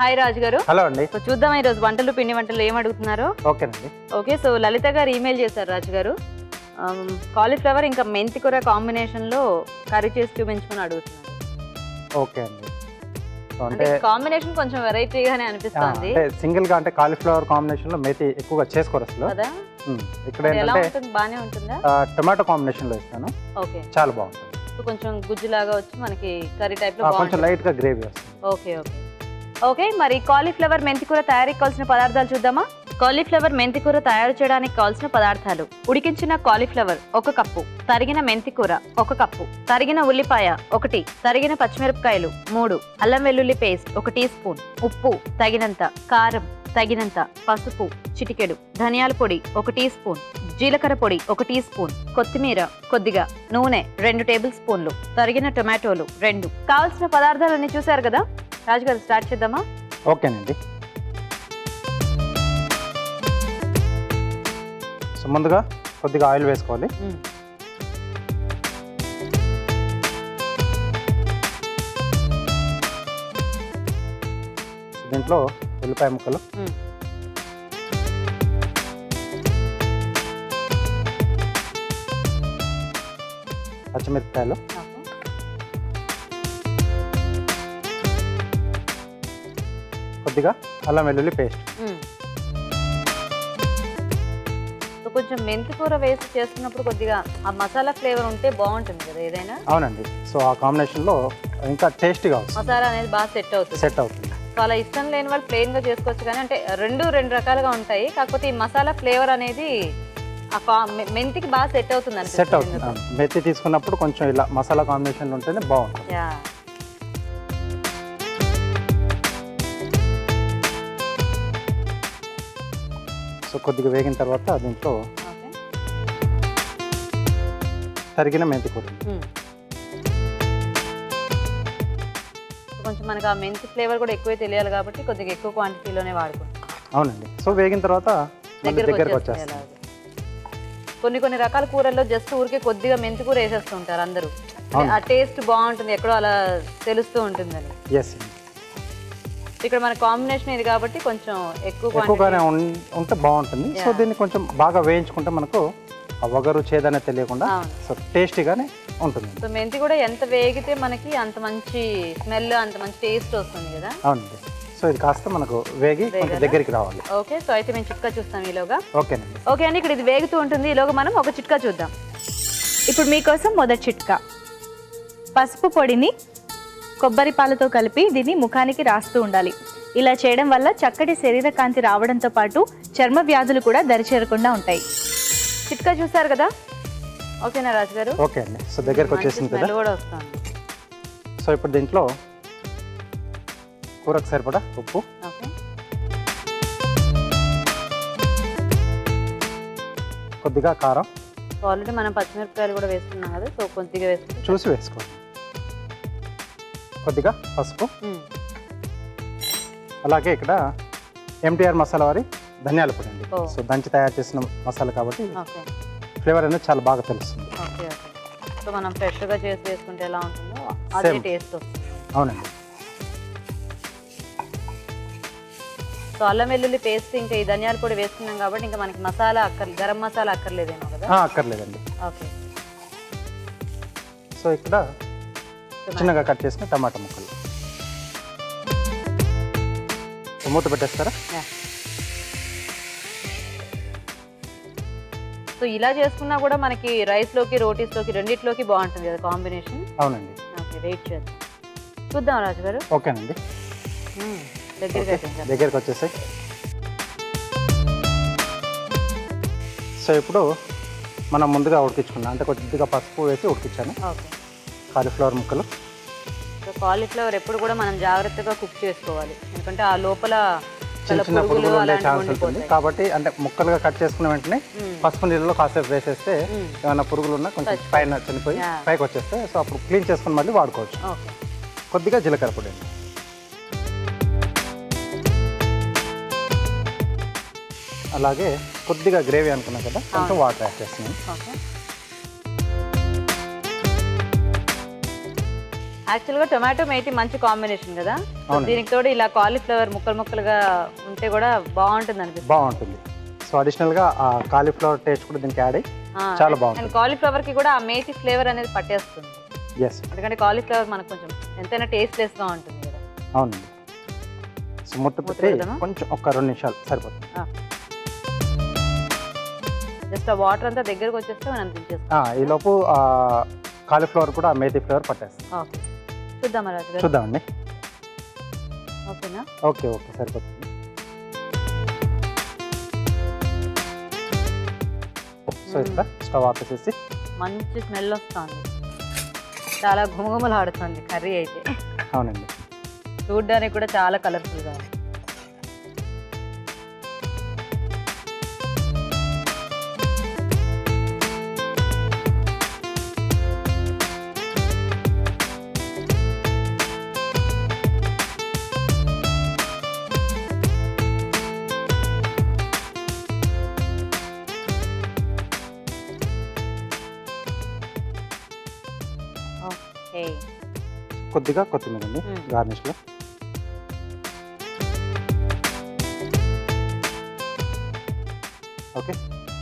Hi రాజు గారు. Hello అండి. So చూద్దాం ఈ రోజు వంటలు పిండి వంటలు ఏం అడుగుతున్నారు? ఓకేనండి. ఓకే సో లలిత గారు ఈమెయిల్ చేశారు రాజు గారు. కాలీఫ్లవర్ ఇంకా మెంతి కూర కాంబినేషన్లో కర్రీ చేసి చూపించమని అడుగుతున్నారు. ఓకే అండి. అంటే కాంబినేషన్ కొంచెం వెరైటీగానే అనిపిస్తుంది. అంటే సింగిల్గా అంటే కాలీఫ్లవర్ కాంబినేషన్లో మేతి ఎక్కువగా చేసుకోరు అసలు. ఇక్కడ ఏంటంటే ఉంటుంది? బానే ఉంటుందా? టొమాటో కాంబినేషన్లో ఇస్తాను ఓకే. చాలా బాగుంటుంది. కొంచెం గుజ్జు లాగా వచ్చి మనకి కర్రీ టైప్లో కొంచెం లైట్గా గ్రేవీ వస్తుంది. Okay okay. ఓకే మరి కాలీఫ్లవర్ మెంతికూర తయారీకి కావాల్సిన పదార్థాలు చూద్దామా? కాలీఫ్లవర్ మెంతికూర తయారు చేయడానికి కావాల్సిన పదార్థాలు. ఉడికించిన కాలీఫ్లవర్ ఒక కప్పు. తరిగిన మెంతికూర ఒక కప్పు. తరిగిన ఉల్లిపాయ ఒకటి. తరిగిన పచ్చిమిరపకాయలు మూడు. అల్లం వెల్లుల్లి పేస్ట్ ఒక టీ స్పూన్. ఉప్పు తగినంత. కారం తగినంత. పసుపు చిటికెడు. ధనియాల పొడి ఒక టీ స్పూన్. జీలకర్ర పొడి ఒక టీ స్పూన్. కొత్తిమీర కొద్దిగా. నూనె రెండు టేబుల్ స్పూన్లు. తరిగిన టొమాటోలు రెండు. కావలసిన పదార్థాలన్నీ చూశారు కదా? రాజుగారు స్టార్ట్ చేద్దామా? ఓకేనండి. సో ముందుగా కొద్దిగా ఆయిల్ వేసుకోవాలి. దీంట్లో ఉల్లిపాయ ముక్కలు. పచ్చిమిరపకాయలు. కొద్దిగా అల్లం వెల్లుల్లి పేస్ట్. కొంచెం మెంతి కూర వేసి చేస్తున్నప్పుడు కొద్దిగా ఆ మసాలా ఫ్లేవర్ ఉంటే బాగుంటుంది కదా ఏదైనా? అవునండి. సో ఆ కాంబినేషన్లో ఇంకా టేస్టీగా మసాలా అనేది బాగా సెట్ అవుతుంది. సెట్ అవుతుంది. సో అలా ఇష్టం లేని వాళ్ళు ప్లెయిన్గా చేసుకోవచ్చు కానీ అంటే రెండు రెండు రకాలుగా ఉంటాయి. కాకపోతే ఈ మసాలా ఫ్లేవర్ అనేది మెంతికి బాగా సెట్ అవుతుంది సెట్ అవుతుంది. మెత్తి తీసుకున్నప్పుడు కొంచెం ఇలా మసాలా కాంబినేషన్ ఉంటేనే బాగుంటుంది. సో కొద్దిగా వేగిన తర్వాత దీంట్లో తరిగిన మెంతి కూర. కొంచెం మనకు ఆ మెంతి ఫ్లేవర్ కూడా ఎక్కువే తెలియాలి కాబట్టి కొద్దిగా ఎక్కువ క్వాంటిటీలోనే వాడుకుంటాం. అవునండి. సో వేగిన తర్వాత దగ్గరకు అలాగే. కొన్ని కొన్ని రకాల కూరల్లో జస్ట్ ఊరికే కొద్దిగా మెంతి కూర వేసేస్తుంటారు అందరూ. ఆ టేస్ట్ బాగుంటుంది ఎక్కడో అలా తెలుస్తూ ఉంటుందని. ఎస్ ఇక్కడ మన కాంబినేషన్ ఇది కాబట్టి కొంచెం ఎక్కువ ఎక్కువగానే ఉంటే బాగుంటుంది. సో. దీన్ని కొంచెం బాగా వేయించుకుంటే మనకు వగరు చేదనే తెలియకుండా. సో టేస్టీగానే ఉంటుంది. సో మెంతి కూడా ఎంత వేగితే మనకి అంత మంచి స్మెల్ అంత మంచి టేస్ట్ వస్తుంది కదా? అవునండి. సో ఇది కాస్త మనకు వేగి? దగ్గరికి రావాలి. ఓకే సో అయితే మేము చిట్కా చూస్తాం ఈలోగా. ఓకేనండి. ఓకే అండి ఇక్కడ ఇది వేగుతూ ఉంటుంది. ఈలోగా మనం ఒక చిట్కా చూద్దాం. ఇప్పుడు మీకోసం మొదటి చిట్కా. పసుపు పొడిని కొబ్బరి పాలతో కలిపి దీన్ని ముఖానికి రాస్తూ ఉండాలి. ఇలా చేయడం వల్ల చక్కటి శరీర కాంతి రావడంతో పాటు చర్మ వ్యాధులు కూడా దరిచేరకుండా ఉంటాయి. చిట్కా చూసారు కదా? ఓకేనా రాజు గారు ఓకే అండి. సో దగ్గరికి వచ్చేసింది కదా? కూడా వస్తుంది. సో ఇప్పుడు దీంట్లో కూరకు సరిపడా ఉప్పు. కొద్దిగా కారం. ఆల్రెడీ మనం పచ్చిమిరపకాయలు కూడా వేసుకున్నాం కదా సో కొద్దిగా వేసుకుంటాం చూసి వేసుకోండి. కొద్దిగా పసుపు. అలాగే ఇక్కడ ఎంటీఆర్ మసాలా వారి ధనియాల పొడి అండి. సో దంచి తయారు చేసిన మసాలా కాబట్టి ఫ్లేవర్ అనేది చాలా బాగా తెలుస్తుంది. సో మనం ఫ్రెష్గా చేసి వేసుకుంటే ఎలా ఉంటుందో అదే. టేస్ట్ అవునండి. సో అల్లం వెల్లుల్లి పేస్ట్ ఇంకా ఈ ధనియాల పొడి వేసుకున్నాం కాబట్టి ఇంకా మనకి మసాలా అక్కర్ గరం మసాలా అక్కర్లేదేమో కదా? అక్కర్లేదండి. ఓకే. సో ఇక్కడ చిన్నగా కట్ చేసిన టమాటా ముక్కలు. మూత పెట్టేస్తారా. సో ఇలా చేసుకున్నా కూడా మనకి రైస్లోకి రోటీస్లోకి రెండిట్లోకి బాగుంటుంది కదా కాంబినేషన్? అవునండి. ఓకే వెయిట్ చేద్దాం. చూద్దాం రాజు గారు. ఓకేనండి. దగ్గరికి దగ్గరికి వచ్చేసాయి. సో ఇప్పుడు మనం ముందుగా ఉడికించుకున్నాం అంటే కొద్దిగా పసుపు వేసి ఉడికించాను. కాలీఫ్లవర్ ముక్కలు. సో కాలీఫ్లవర్ ఎప్పుడు కూడా మనం జాగ్రత్తగా కుక్ చేసుకోవాలి ఎందుకంటే ఆ లోపల చిన్న చిన్న పురుగులు ఉండే అలాంటివి ఛాన్స్ ఉంటుంది ఉండిపోతాయి. కాబట్టి అంటే ముక్కలుగా కట్ చేసుకున్న వెంటనే. పసుపు నీళ్ళలో కాసేపు వేసేస్తే. ఏమైనా పురుగులు ఉన్నా కొంచెం. పైన చనిపోయి. పైకి వచ్చేస్తే సో అప్పుడు క్లీన్ చేసుకుని మళ్ళీ వాడుకోవచ్చు కొద్దిగా జీలకర్ర పొడి అలాగే కొద్దిగా గ్రేవీ అనుకున్నాం కదా కొంచెం వాటర్ యాడ్ చేస్తున్నాను యాక్చువల్గా టొమాటో మేటి మంచి కాంబినేషన్ కదా. దీనికి తోడు ఇలా కాలీఫ్లవర్ ముక్కలు ముక్కలుగా ఉంటే కూడా బాగుంటుంది అనిపిస్తుంది. బాగుంటుంది. సో అడిషనల్గా ఆ కాలీఫ్లవర్ టేస్ట్ కూడా దీనికి యాడ్ అయ్యి చాలా బాగుంటుంది. అండ్ కాలీఫ్లవర్కి కూడా ఆ మేతి ఫ్లేవర్ అనేది పట్టేస్తుంది. ఎస్ ఎందుకంటే కాలీఫ్లవర్ మనకు కొంచెం ఎంతైనా టేస్ట్లెస్గా ఉంటుంది కదా. అవునండి. సో ముట్ట పెట్టి? కొంచెం ఒక రెండు నిమిషాలు సరిపోతుంది. జస్ట్ ఆ వాటర్ అంతా దగ్గరకు వచ్చేస్తే మనం దించేస్తాం ఆ, ఈలోపు ఆ కాలీఫ్లవర్ కూడా మేతి ఫ్లేవర్ పట్టేస్తుంది. ఓకే చూద్దామా రాజు చూద్దామండి. ఓకేనా? ఓకే ఓకే సరిపోతుంది. సో ఇట్లా స్టవ్ ఆపేసేసి మంచి స్మెల్ వస్తుంది. చాలా ఘుమఘుమలాడుతుంది కర్రీ అయితే. అవునండి. చూడడానికి కూడా చాలా కలర్ఫుల్గా ఉంది. ఓకే కొద్దిగా కొత్తిమీర అండి. గార్నిష్లో. ఓకే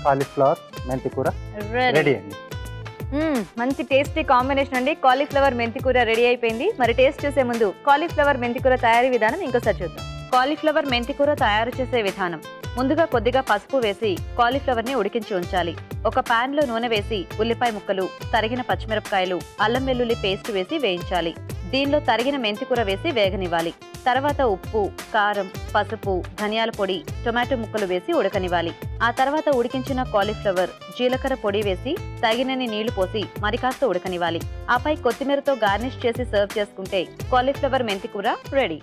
కాలీఫ్లవర్ మెంతి కూర రెడీ అండి. మంచి టేస్టీ కాంబినేషన్ అండి. కాలీఫ్లవర్ మెంతికూర రెడీ అయిపోయింది. మరి టేస్ట్ చేసే ముందు కాలీఫ్లవర్ మెంతికూర తయారీ విధానం ఇంకోసారి చూద్దాం. కాలీఫ్లవర్ మెంతికూర తయారు చేసే విధానం. ముందుగా కొద్దిగా పసుపు వేసి కాలీఫ్లవర్ని ఉడికించి ఉంచాలి. ఒక పాన్లో నూనె వేసి ఉల్లిపాయ ముక్కలు తరిగిన పచ్చిమిరపకాయలు అల్లం వెల్లుల్లి పేస్ట్ వేసి వేయించాలి. దీనిలో తరిగిన మెంతికూర వేసి వేగనివ్వాలి. తర్వాత ఉప్పు కారం పసుపు ధనియాల పొడి టొమాటో ముక్కలు వేసి ఉడకనివ్వాలి. ఆ తర్వాత ఉడికించిన కాలీఫ్లవర్ జీలకర్ర పొడి వేసి తగినన్ని నీళ్ళు పోసి మరి కాస్త ఉడకనివ్వాలి. ఆపై కొత్తిమీరతో గార్నిష్ చేసి సర్వ్ చేసుకుంటే కాలీఫ్లవర్ మెంతి కూర రెడీ.